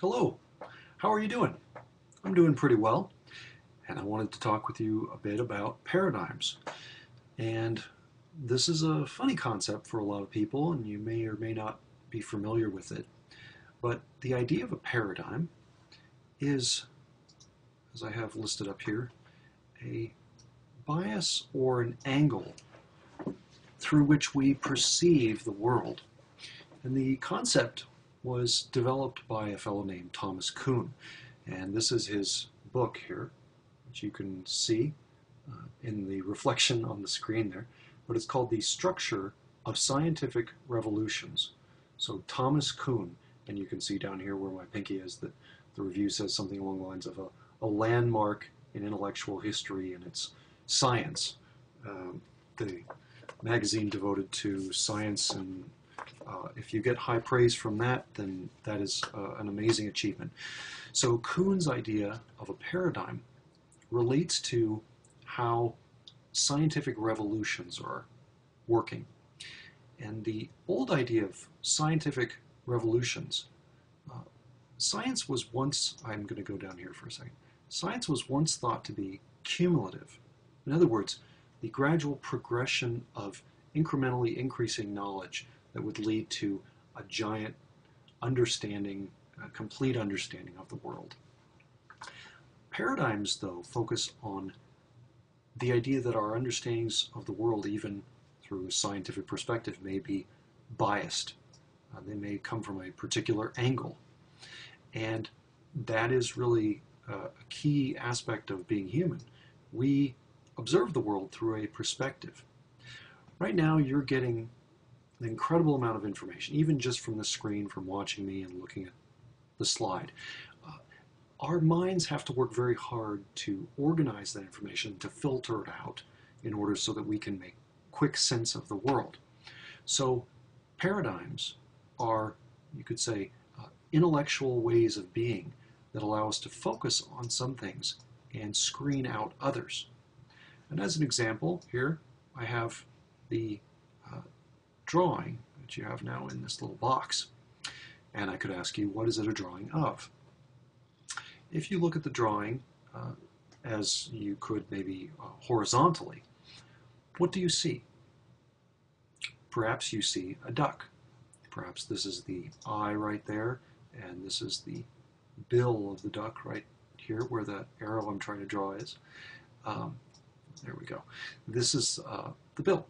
Hello, how are you doing? I'm doing pretty well, and I wanted to talk with you a bit about paradigms. And this is a funny concept for a lot of people, and you may or may not be familiar with it. But the idea of a paradigm is, as I have listed up here, a bias or an angle through which we perceive the world. And the concept was developed by a fellow named Thomas Kuhn. And this is his book here, which you can see uh, in the reflection on the screen there. But it's called The Structure of Scientific Revolutions. So Thomas Kuhn, and you can see down here where my pinky is that the review says something along the lines of a, a landmark in intellectual history and its science. Um, the magazine devoted to science and uh, if you get high praise from that, then that is uh, an amazing achievement. So Kuhn's idea of a paradigm relates to how scientific revolutions are working. And the old idea of scientific revolutions, uh, science was once, I'm going to go down here for a second, science was once thought to be cumulative. In other words, the gradual progression of incrementally increasing knowledge that would lead to a giant understanding, a complete understanding of the world. Paradigms, though, focus on the idea that our understandings of the world, even through a scientific perspective, may be biased. Uh, they may come from a particular angle. And that is really uh, a key aspect of being human. We observe the world through a perspective. Right now, you're getting an incredible amount of information, even just from the screen, from watching me and looking at the slide. Uh, our minds have to work very hard to organize that information, to filter it out in order so that we can make quick sense of the world. So paradigms are, you could say, uh, intellectual ways of being that allow us to focus on some things and screen out others. And as an example, here I have the drawing that you have now in this little box. And I could ask you, what is it a drawing of? If you look at the drawing, uh, as you could maybe uh, horizontally, what do you see? Perhaps you see a duck. Perhaps this is the eye right there, and this is the bill of the duck right here where the arrow I'm trying to draw is. Um, there we go. This is uh, the bill.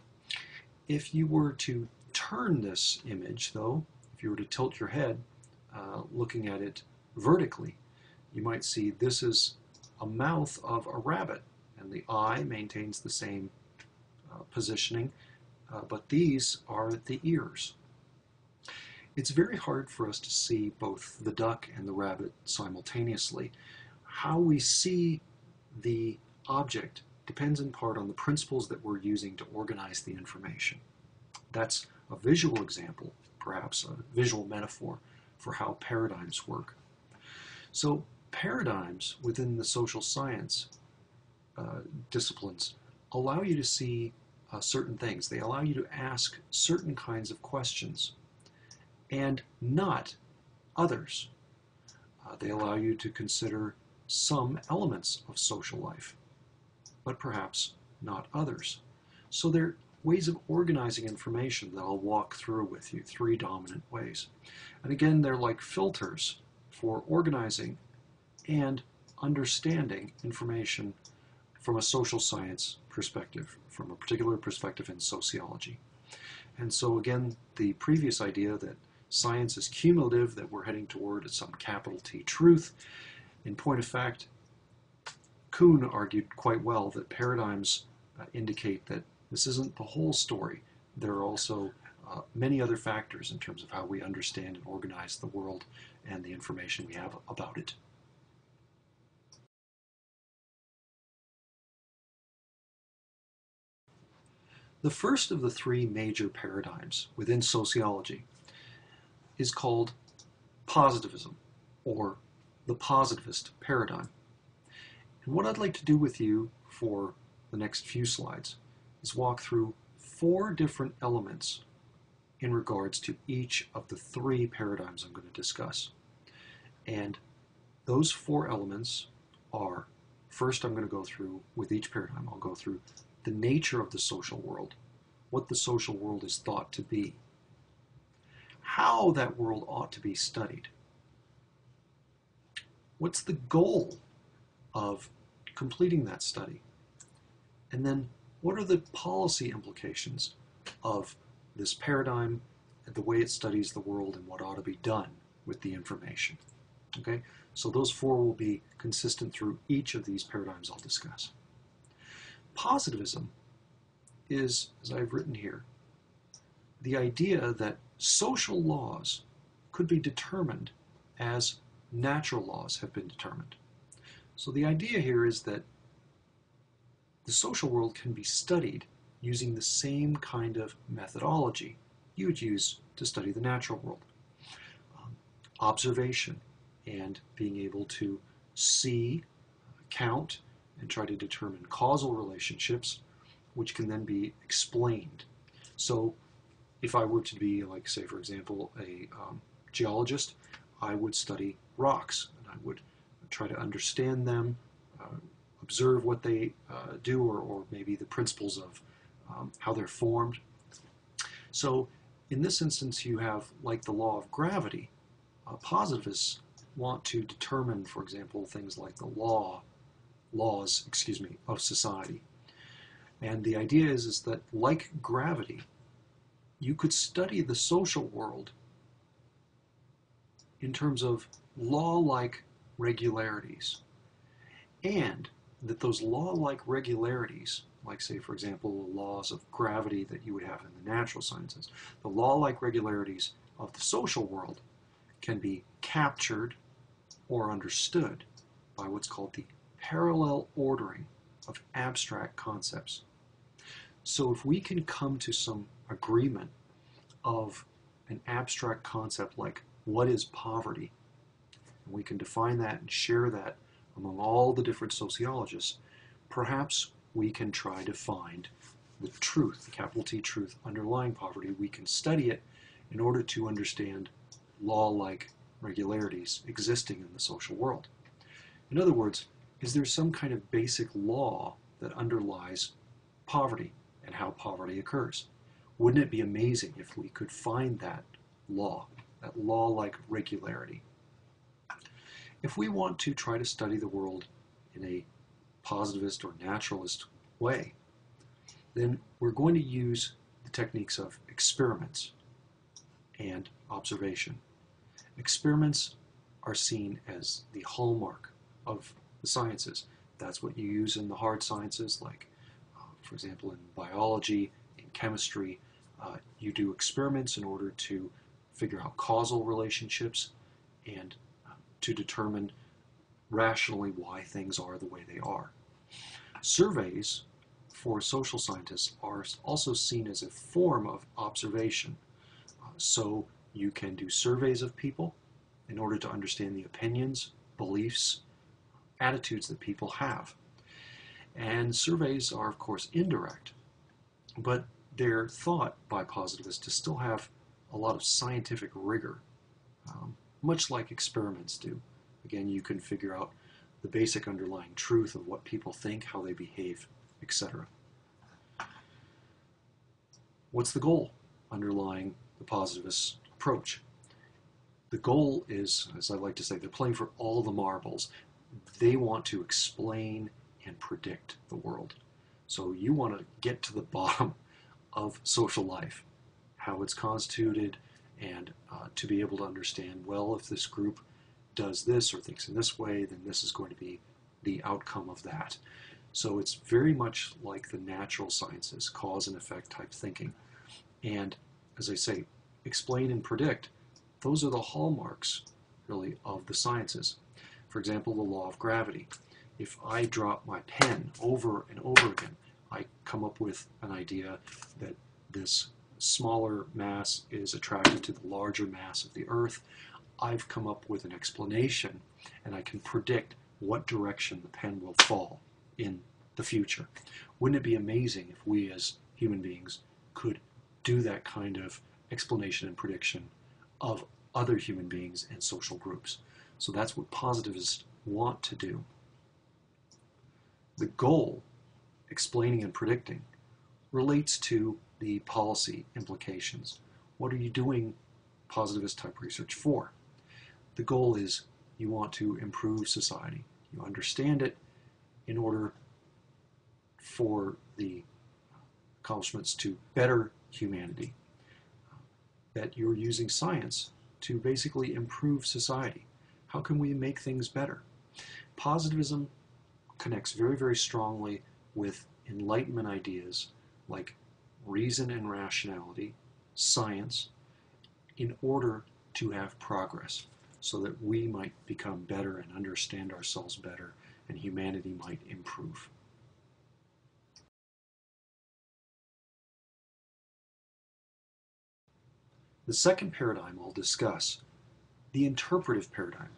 If you were to turn this image, though, if you were to tilt your head, uh, looking at it vertically, you might see this is a mouth of a rabbit, and the eye maintains the same uh, positioning, uh, but these are the ears. It's very hard for us to see both the duck and the rabbit simultaneously. How we see the object depends in part on the principles that we're using to organize the information. That's a visual example, perhaps a visual metaphor for how paradigms work. So paradigms within the social science uh, disciplines allow you to see uh, certain things. They allow you to ask certain kinds of questions and not others. Uh, they allow you to consider some elements of social life but perhaps not others. So there are ways of organizing information that I'll walk through with you, three dominant ways. And again, they're like filters for organizing and understanding information from a social science perspective, from a particular perspective in sociology. And so again, the previous idea that science is cumulative, that we're heading toward some capital T truth, in point of fact, Kuhn argued quite well that paradigms uh, indicate that this isn't the whole story. There are also uh, many other factors in terms of how we understand and organize the world and the information we have about it. The first of the three major paradigms within sociology is called positivism, or the positivist paradigm. And what I'd like to do with you for the next few slides is walk through four different elements in regards to each of the three paradigms I'm going to discuss. And those four elements are first, I'm going to go through with each paradigm, I'll go through the nature of the social world, what the social world is thought to be, how that world ought to be studied, what's the goal of completing that study, and then what are the policy implications of this paradigm, the way it studies the world, and what ought to be done with the information. Okay, so those four will be consistent through each of these paradigms I'll discuss. Positivism is, as I've written here, the idea that social laws could be determined as natural laws have been determined. So the idea here is that the social world can be studied using the same kind of methodology you would use to study the natural world. Um, observation and being able to see, count, and try to determine causal relationships, which can then be explained. So if I were to be, like, say, for example, a um, geologist, I would study rocks and I would try to understand them, uh, observe what they uh, do, or, or, maybe the principles of um, how they're formed. So in this instance, you have, like the law of gravity, uh, positivists want to determine, for example, things like the law, laws, excuse me, of society. And the idea is, is that, like gravity, you could study the social world in terms of law-like regularities. And that those law-like regularities, like say for example the laws of gravity that you would have in the natural sciences, the law-like regularities of the social world can be captured or understood by what's called the parallel ordering of abstract concepts. So if we can come to some agreement of an abstract concept like what is poverty, we can define that and share that among all the different sociologists, perhaps we can try to find the truth, the capital T truth underlying poverty. We can study it in order to understand law-like regularities existing in the social world. In other words, is there some kind of basic law that underlies poverty and how poverty occurs? Wouldn't it be amazing if we could find that law, that law-like regularity? If we want to try to study the world in a positivist or naturalist way, then we're going to use the techniques of experiments and observation. Experiments are seen as the hallmark of the sciences. That's what you use in the hard sciences, like, uh, for example, in biology, in chemistry. Uh, you do experiments in order to figure out causal relationships and to determine rationally why things are the way they are. Surveys for social scientists are also seen as a form of observation. Uh, so you can do surveys of people in order to understand the opinions, beliefs, attitudes that people have. And surveys are, of course, indirect, but they're thought by positivists to still have a lot of scientific rigor. Much like experiments do. Again, you can figure out the basic underlying truth of what people think, how they behave, etc. What's the goal underlying the positivist approach? The goal is, as I like to say, they're playing for all the marbles. They want to explain and predict the world. So you want to get to the bottom of social life, how it's constituted, and uh, to be able to understand, well, if this group does this or thinks in this way, then this is going to be the outcome of that. So it's very much like the natural sciences, cause and effect type thinking. And as I say, explain and predict, those are the hallmarks, really, of the sciences. For example, the law of gravity. If I drop my pen over and over again, I come up with an idea that this smaller mass is attracted to the larger mass of the Earth, I've come up with an explanation and I can predict what direction the pen will fall in the future. Wouldn't it be amazing if we as human beings could do that kind of explanation and prediction of other human beings and social groups? So that's what positivists want to do. The goal, explaining and predicting, relates to the policy implications. What are you doing positivist type research for? The goal is you want to improve society. You understand it in order for the accomplishments to better humanity. That you're using science to basically improve society. How can we make things better? Positivism connects very, very strongly with Enlightenment ideas like reason and rationality, science, in order to have progress so that we might become better and understand ourselves better and humanity might improve. The second paradigm I'll discuss, the interpretive paradigm,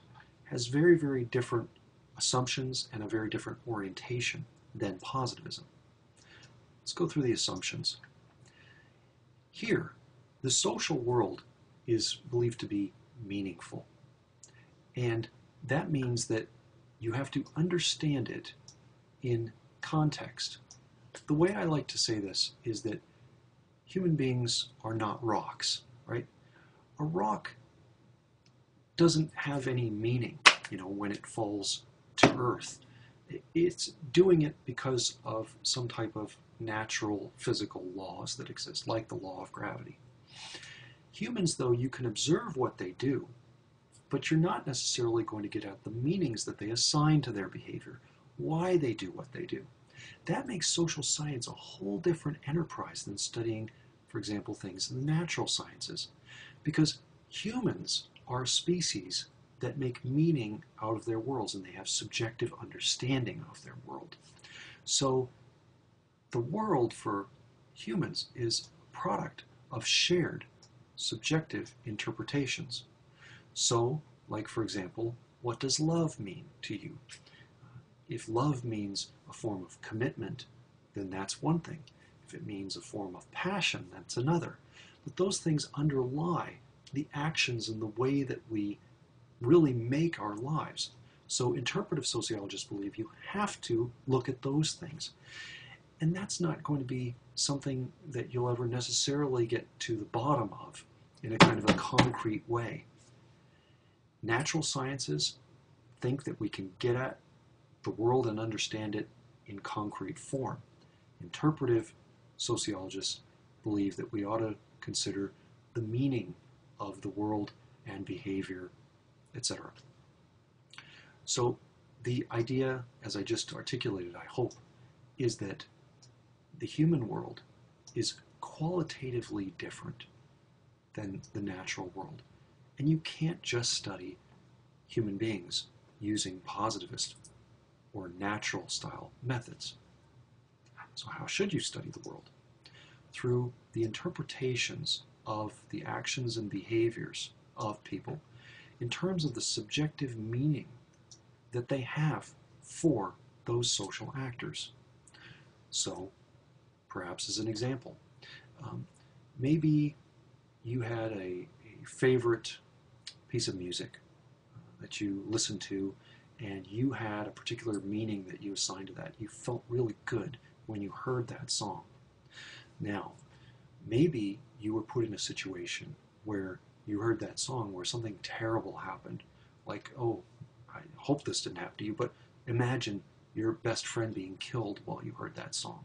has very, very different assumptions and a very different orientation than positivism. Let's go through the assumptions. Here, the social world is believed to be meaningful. And that means that you have to understand it in context. The way I like to say this is that human beings are not rocks, right? A rock doesn't have any meaning, you know, when it falls to earth. It's doing it because of some type of natural physical laws that exist, like the law of gravity. Humans, though, you can observe what they do, but you're not necessarily going to get at the meanings that they assign to their behavior, why they do what they do. That makes social science a whole different enterprise than studying, for example, things in the natural sciences. Because humans are species that make meaning out of their worlds and they have subjective understanding of their world. So the world for humans is a product of shared subjective interpretations. So, like for example, what does love mean to you? Uh, if love means a form of commitment, then that's one thing. If it means a form of passion, that's another. But those things underlie the actions and the way that we really make our lives. So interpretive sociologists believe you have to look at those things. And that's not going to be something that you'll ever necessarily get to the bottom of in a kind of a concrete way. Natural sciences think that we can get at the world and understand it in concrete form. Interpretive sociologists believe that we ought to consider the meaning of the world and behavior, etc. So the idea, as I just articulated, I hope, is that the human world is qualitatively different than the natural world. And you can't just study human beings using positivist or natural style methods. So, how should you study the world? Through the interpretations of the actions and behaviors of people in terms of the subjective meaning that they have for those social actors. So, perhaps as an example. Um, maybe you had a, a, favorite piece of music uh, that you listened to, and you had a particular meaning that you assigned to that. You felt really good when you heard that song. Now, maybe you were put in a situation where you heard that song where something terrible happened, like, oh, I hope this didn't happen to you, but imagine your best friend being killed while you heard that song.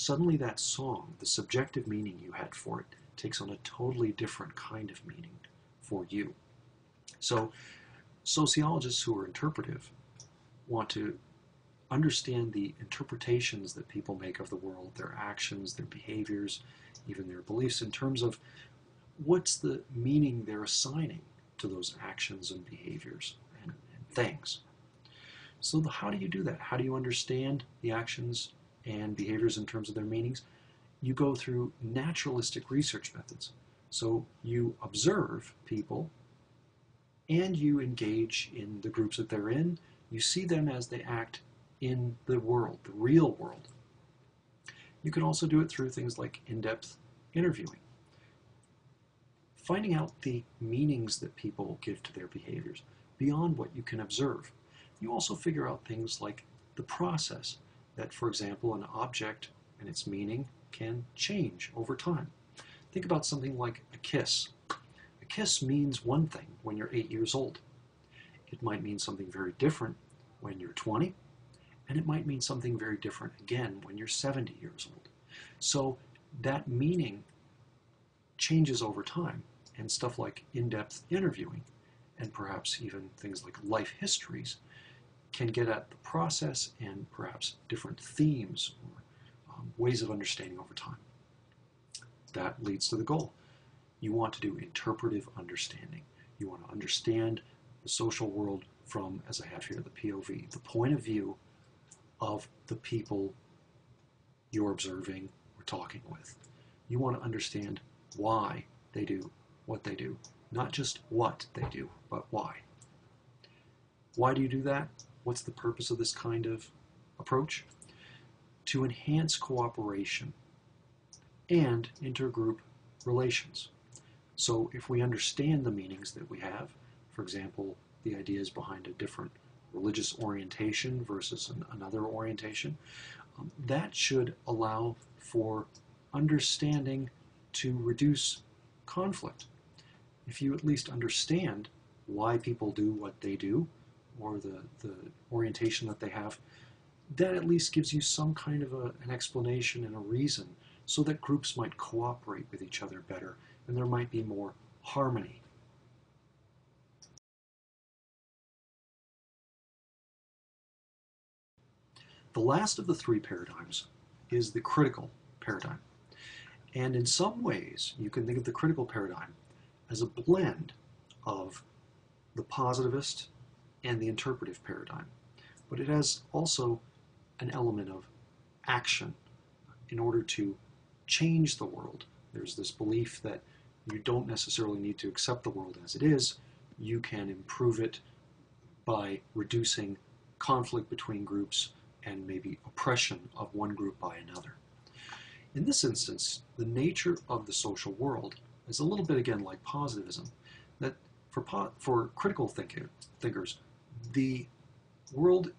Suddenly, that song, the subjective meaning you had for it, takes on a totally different kind of meaning for you. So, sociologists who are interpretive want to understand the interpretations that people make of the world, their actions, their behaviors, even their beliefs, in terms of what's the meaning they're assigning to those actions and behaviors and, and things. So, the, how do you do that? How do you understand the actions and behaviors in terms of their meanings, you go through naturalistic research methods. So you observe people and you engage in the groups that they're in. You see them as they act in the world, the real world. You can also do it through things like in depth interviewing. Finding out the meanings that people give to their behaviors. beyond what you can observe. You also figure out things like the process, that, for example, an object and its meaning can change over time. Think about something like a kiss. A kiss means one thing when you're eight years old. It might mean something very different when you're 20, and it might mean something very different again when you're 70 years old. So that meaning changes over time, and stuff like in depth interviewing, and perhaps even things like life histories, can get at the process and perhaps different themes or um, ways of understanding over time. That leads to the goal. You want to do interpretive understanding. You want to understand the social world from, as I have here, the POV, the point of view of the people you're observing or talking with. You want to understand why they do what they do, not just what they do, but why. Why do you do that? What's the purpose of this kind of approach? To enhance cooperation and intergroup relations. So if we understand the meanings that we have, for example, the ideas behind a different religious orientation versus an, another orientation, um, that should allow for understanding to reduce conflict. If you at least understand why people do what they do, or the, the orientation that they have, that at least gives you some kind of a, an explanation and a reason so that groups might cooperate with each other better and there might be more harmony. The last of the three paradigms is the critical paradigm. And in some ways, you can think of the critical paradigm as a blend of the positivist and the interpretive paradigm. But it has also an element of action in order to change the world. There's this belief that you don't necessarily need to accept the world as it is, you can improve it by reducing conflict between groups and maybe oppression of one group by another. In this instance, the nature of the social world is a little bit again like positivism, that for, po- for critical thinker, thinkers, the world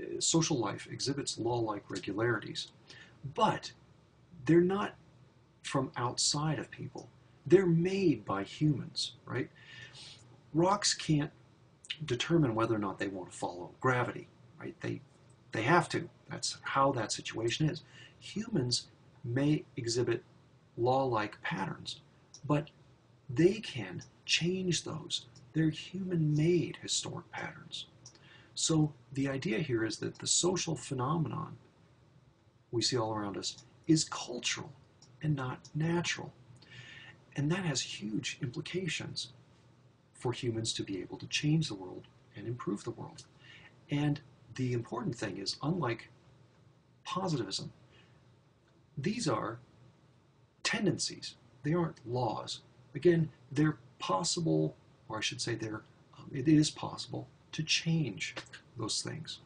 uh, social life exhibits law-like regularities, but they're not from outside of people. They're made by humans, right? Rocks can't determine whether or not they want to follow gravity, right? They they have to. That's how that situation is. Humans may exhibit law-like patterns, but they can change those they're human-made historic patterns. So the idea here is that the social phenomenon we see all around us is cultural and not natural. And that has huge implications for humans to be able to change the world and improve the world. And the important thing is, unlike positivism, these are tendencies. They aren't laws. Again, they're possible or I should say there, um, it is possible to change those things.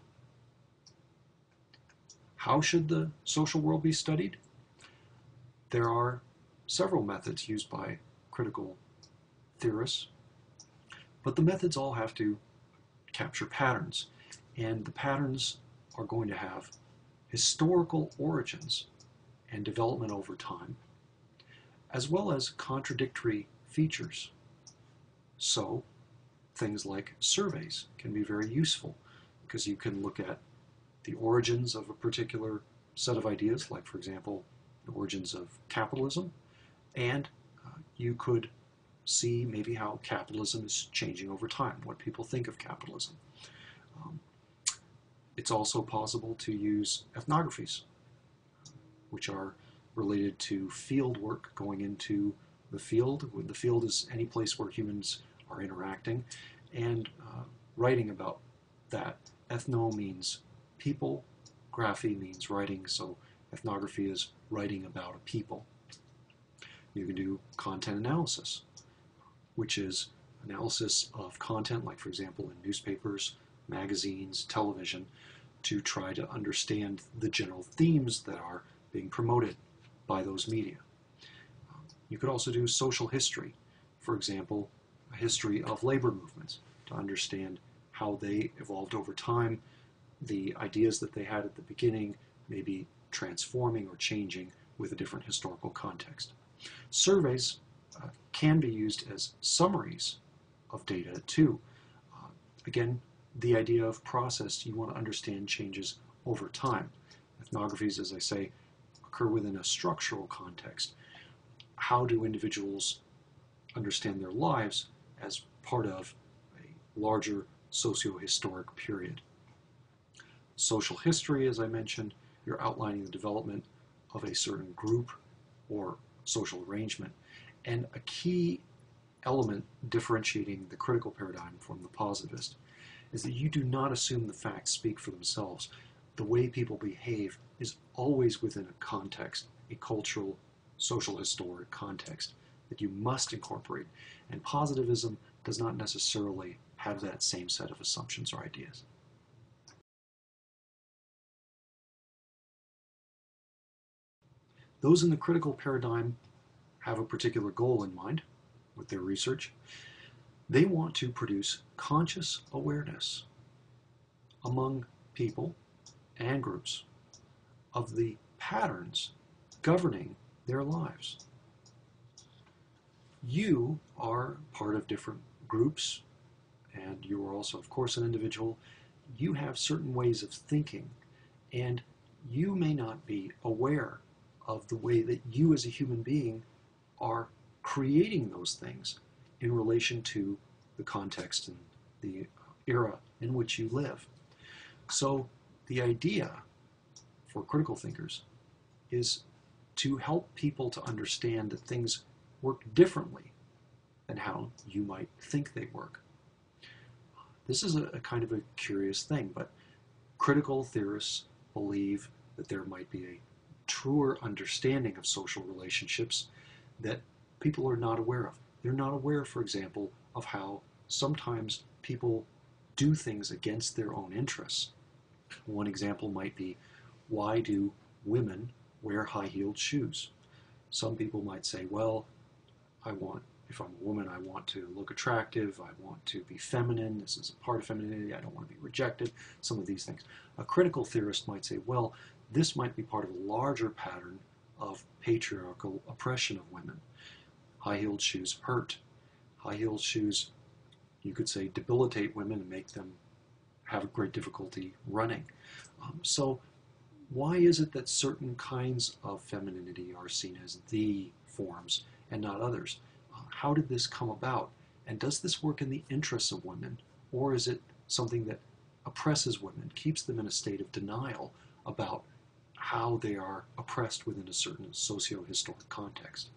How should the social world be studied? There are several methods used by critical theorists, but the methods all have to capture patterns, and the patterns are going to have historical origins and development over time, as well as contradictory features. So things like surveys can be very useful because you can look at the origins of a particular set of ideas, like for example, the origins of capitalism, and uh, you could see maybe how capitalism is changing over time, what people think of capitalism. Um, it's also possible to use ethnographies, which are related to field work going into the field. The field is any place where humans are interacting, and uh, writing about that. Ethno means people, graphy means writing, so ethnography is writing about a people. You can do content analysis, which is analysis of content, like for example in newspapers, magazines, television, to try to understand the general themes that are being promoted by those media. You could also do social history, for example, history of labor movements to understand how they evolved over time, the ideas that they had at the beginning maybe transforming or changing with a different historical context. Surveys uh, can be used as summaries of data too. Uh, again, the idea of process, you want to understand changes over time. Ethnographies, as I say, occur within a structural context. How do individuals understand their lives as part of a larger socio-historic period? Social history, as I mentioned, you're outlining the development of a certain group or social arrangement. And a key element differentiating the critical paradigm from the positivist is that you do not assume the facts speak for themselves. The way people behave is always within a context, a cultural, social, historic context that you must incorporate. And positivism does not necessarily have that same set of assumptions or ideas. Those in the critical paradigm have a particular goal in mind with their research. They want to produce conscious awareness among people and groups of the patterns governing their lives. You are part of different groups, and you are also, of course, an individual. You have certain ways of thinking, and you may not be aware of the way that you as a human being are creating those things in relation to the context and the era in which you live. So the idea for critical thinkers is to help people to understand that things work differently than how you might think they work. This is a, a kind of a curious thing, but critical theorists believe that there might be a truer understanding of social relationships that people are not aware of. They're not aware, for example, of how sometimes people do things against their own interests. One example might be why do women wear high heeled shoes? Some people might say, well, I want, if I'm a woman, I want to look attractive, I want to be feminine, this is a part of femininity, I don't want to be rejected, some of these things. A critical theorist might say, well, this might be part of a larger pattern of patriarchal oppression of women. High heeled shoes hurt. High heeled shoes, you could say, debilitate women and make them have great difficulty running. Um, so, why is it that certain kinds of femininity are seen as the forms and not others? Uh, how did this come about? And does this work in the interests of women, or is it something that oppresses women, keeps them in a state of denial about how they are oppressed within a certain socio-historic context.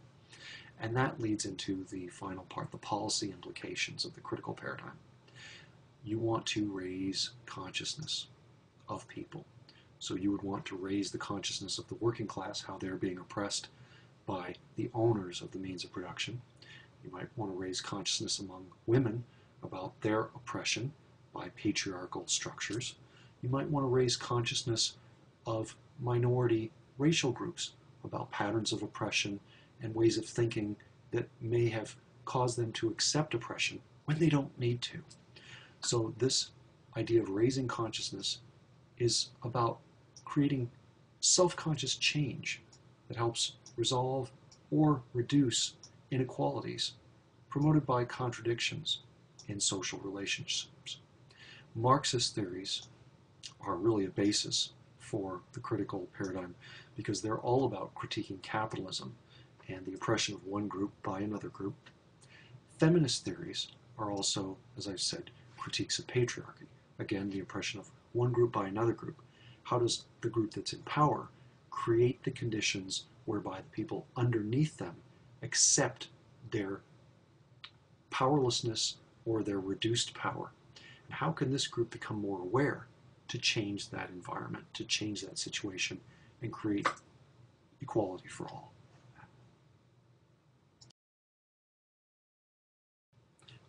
And that leads into the final part, the policy implications of the critical paradigm. You want to raise consciousness of people. So you would want to raise the consciousness of the working class, how they're being oppressed by the owners of the means of production. You might want to raise consciousness among women about their oppression by patriarchal structures. You might want to raise consciousness of minority racial groups about patterns of oppression and ways of thinking that may have caused them to accept oppression when they don't need to. So, this idea of raising consciousness is about creating self conscious change that helps resolve or reduce inequalities promoted by contradictions in social relationships. Marxist theories are really a basis for the critical paradigm because they're all about critiquing capitalism and the oppression of one group by another group. Feminist theories are also, as I've said, critiques of patriarchy. Again, the oppression of one group by another group. How does the group that's in power create the conditions whereby the people underneath them accept their powerlessness or their reduced power? And how can this group become more aware to change that environment, to change that situation, and create equality for all.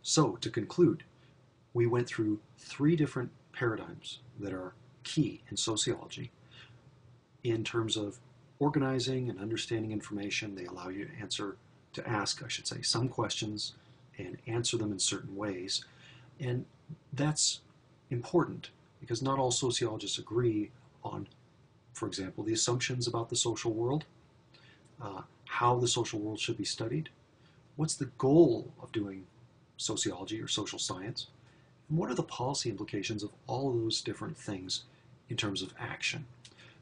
So, to conclude, we went through three different paradigms that are key in sociology in terms of organizing and understanding information. They allow you to answer, to ask, I should say, some questions and answer them in certain ways. And That's important because not all sociologists agree on, for example, the assumptions about the social world, uh, how the social world should be studied, what's the goal of doing sociology or social science, and what are the policy implications of all of those different things in terms of action.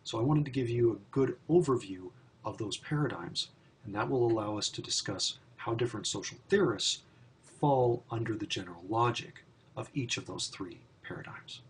So I wanted to give you a good overview of those paradigms, and that will allow us to discuss how different social theorists fall under the general logic of each of those three paradigms.